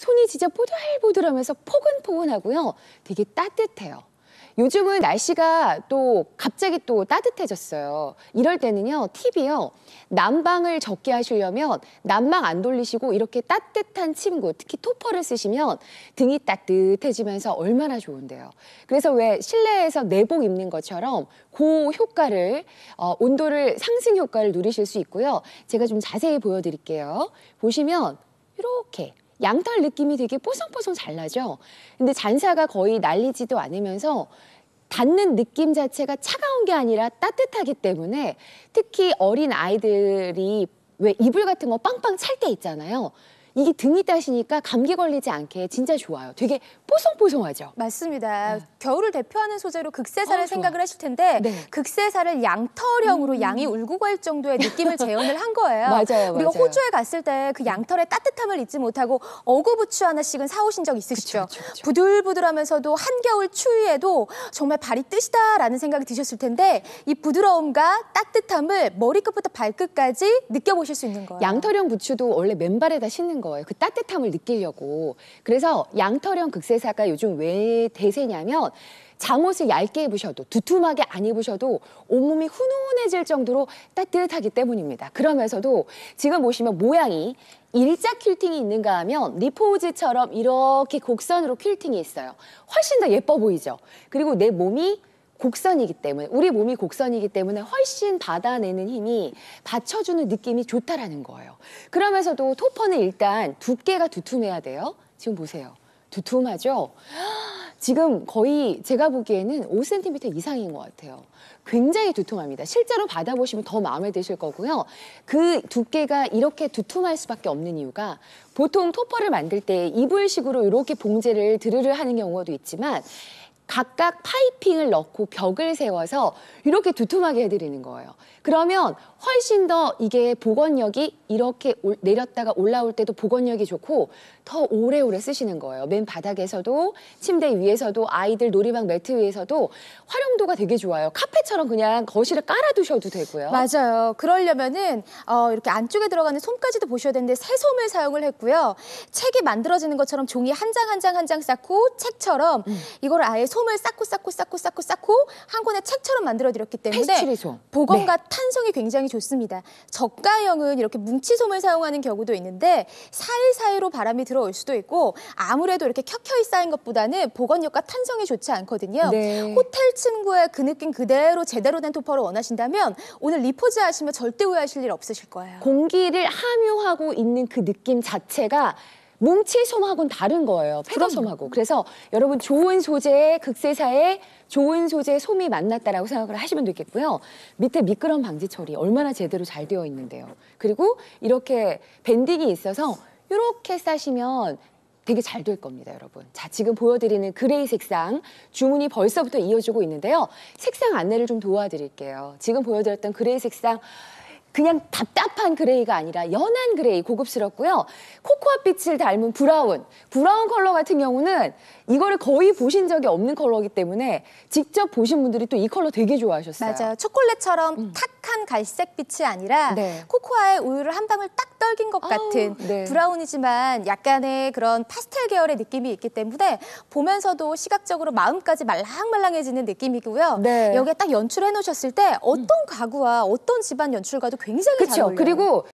손이 진짜 보들보들하면서 포근포근하고요. 되게 따뜻해요. 요즘은 날씨가 또 갑자기 또 따뜻해졌어요. 이럴 때는요, 팁이요. 난방을 적게 하시려면 난방 안 돌리시고 이렇게 따뜻한 침구, 특히 토퍼를 쓰시면 등이 따뜻해지면서 얼마나 좋은데요. 그래서 왜 실내에서 내복 입는 것처럼 그 효과를, 어, 온도를 상승 효과를 누리실 수 있고요. 제가 좀 자세히 보여드릴게요. 보시면 이렇게 양털 느낌이 되게 뽀송뽀송 잘 나죠? 근데 잔사가 거의 날리지도 않으면서 닿는 느낌 자체가 차가운 게 아니라 따뜻하기 때문에 특히 어린 아이들이 왜 이불 같은 거 빵빵 찰 때 있잖아요. 이게 등이 따시니까 감기 걸리지 않게 진짜 좋아요. 되게 뽀송뽀송하죠. 맞습니다. 겨울을 대표하는 소재로 극세사를 어, 좋아. 생각을 하실 텐데 네. 극세사를 양털형으로 양이 울고 갈 정도의 느낌을 재현을 한 거예요. 맞아요, 우리가 맞아요. 호주에 갔을 때 그 양털의 따뜻함을 잊지 못하고 어구부츠 하나씩은 사오신 적 있으시죠? 그쵸, 그쵸, 그쵸. 부들부들하면서도 한겨울 추위에도 정말 발이 뜨시다라는 생각이 드셨을 텐데 이 부드러움과 따뜻함을 머리끝부터 발끝까지 느껴보실 수 있는 거예요. 양털형 부츠도 원래 맨발에다 신는 거예요. 그 따뜻함을 느끼려고. 그래서 양털형 극세사가 요즘 왜 대세냐면 잠옷을 얇게 입으셔도 두툼하게 안 입으셔도 온몸이 훈훈해질 정도로 따뜻하기 때문입니다. 그러면서도 지금 보시면 모양이 일자 퀼팅이 있는가 하면 리포즈처럼 이렇게 곡선으로 퀼팅이 있어요. 훨씬 더 예뻐 보이죠. 그리고 내 몸이 곡선이기 때문에 우리 몸이 곡선이기 때문에 훨씬 받아내는 힘이 받쳐주는 느낌이 좋다라는 거예요. 그러면서도 토퍼는 일단 두께가 두툼해야 돼요. 지금 보세요. 두툼하죠? 지금 거의 제가 보기에는 5cm 이상인 것 같아요. 굉장히 두툼합니다. 실제로 받아보시면 더 마음에 드실 거고요. 그 두께가 이렇게 두툼할 수밖에 없는 이유가 보통 토퍼를 만들 때 이불식으로 이렇게 봉제를 드르르 하는 경우도 있지만 각각 파이핑을 넣고 벽을 세워서 이렇게 두툼하게 해드리는 거예요. 그러면 훨씬 더 이게 복원력이 이렇게 올- 내렸다가 올라올 때도 복원력이 좋고 더 오래오래 쓰시는 거예요. 맨 바닥에서도 침대 위에서도 아이들 놀이방 매트 위에서도 활용도가 되게 좋아요. 카페처럼 그냥 거실에 깔아두셔도 되고요. 맞아요. 그러려면은 어, 이렇게 안쪽에 들어가는 솜까지도 보셔야 되는데 새솜을 사용을 했고요. 책이 만들어지는 것처럼 종이 한 장 한 장 한 장 쌓고 책처럼 음. 이걸 아예 솜을 쌓고 쌓고 쌓고 쌓고 쌓고 한 권의 책처럼 만들어 드렸기 때문에 페스츄리 솜. 보온과 탄성이 굉장히 좋습니다. 저가형은 이렇게 뭉치솜을 사용하는 경우도 있는데 사이사이로 바람이 들어올 수도 있고 아무래도 이렇게 켜켜이 쌓인 것보다는 보온력과 탄성이 좋지 않거든요. 네. 호텔 침구의 그 느낌 그대로 제대로 된 토퍼를 원하신다면 오늘 리포즈 하시면 절대 후회하실 일 없으실 거예요. 공기를 함유하고 있는 그 느낌 자체가 뭉치솜하고는 다른 거예요. feather솜하고. 그래서 여러분 좋은 소재의 극세사에 좋은 소재의 솜이 만났다라고 생각을 하시면 되겠고요. 밑에 미끄럼 방지 처리 얼마나 제대로 잘 되어 있는데요. 그리고 이렇게 banding이 있어서 이렇게 싸시면 되게 잘 될 겁니다, 여러분. 자, 지금 보여드리는 그레이 색상 주문이 벌써부터 이어지고 있는데요. 색상 안내를 좀 도와드릴게요. 지금 보여드렸던 그레이 색상 그냥 답답한 그레이가 아니라 연한 그레이 고급스럽고요. 코코아빛을 닮은 브라운. 브라운 컬러 같은 경우는 이거를 거의 보신 적이 없는 컬러이기 때문에 직접 보신 분들이 또 이 컬러 되게 좋아하셨어요. 맞아요. 초콜릿처럼 탁한 갈색빛이 아니라 네. 코코아에 우유를 한 방울 딱 떨군 것 같은 네. 브라운이지만 약간의 그런 파스텔 계열의 느낌이 있기 때문에 보면서도 시각적으로 마음까지 말랑말랑해지는 느낌이고요. 네. 여기에 딱 연출해 놓으셨을 때 어떤 가구와 어떤 집안 연출과도 굉장히 잘 그렇죠. 어울려요. 그리고